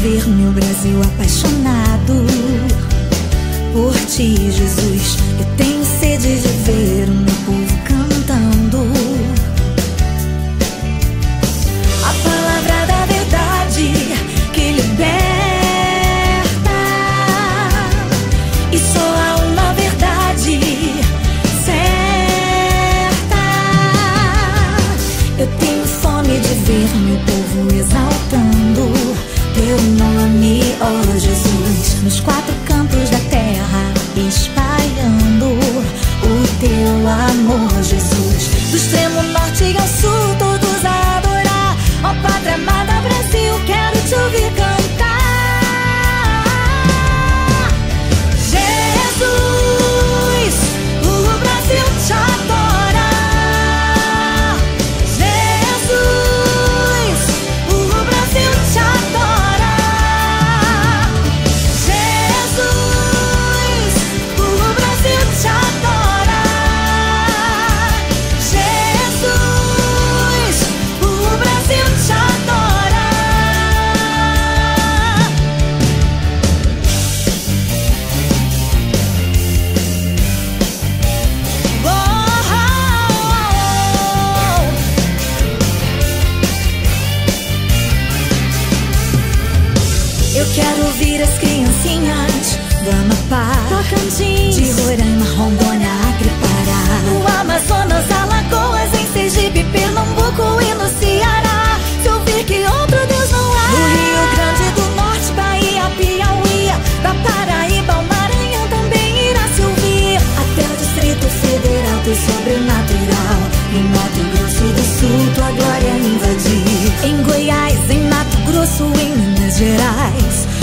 ver meu Brasil apaixonado por ti, Jesus. Eu tenho norte ao sul, Eu quero ouvir as criancinhas do Amapá, Tocantins, de Roraima, Rondônia, Acre, Pará, no Amazonas, Alagoas, em Sergipe, Pernambuco e no Ceará. Se ouvir que outro Deus não há, no Rio Grande do Norte, Bahia, Piauí, da Paraíba, o Maranhão também irá se ouvir. Até o Distrito Federal, teu sobrenatural. Em Mato Grosso do Sul, tua glória invadir. Em Goiás, em Mato Grosso, em Jedi's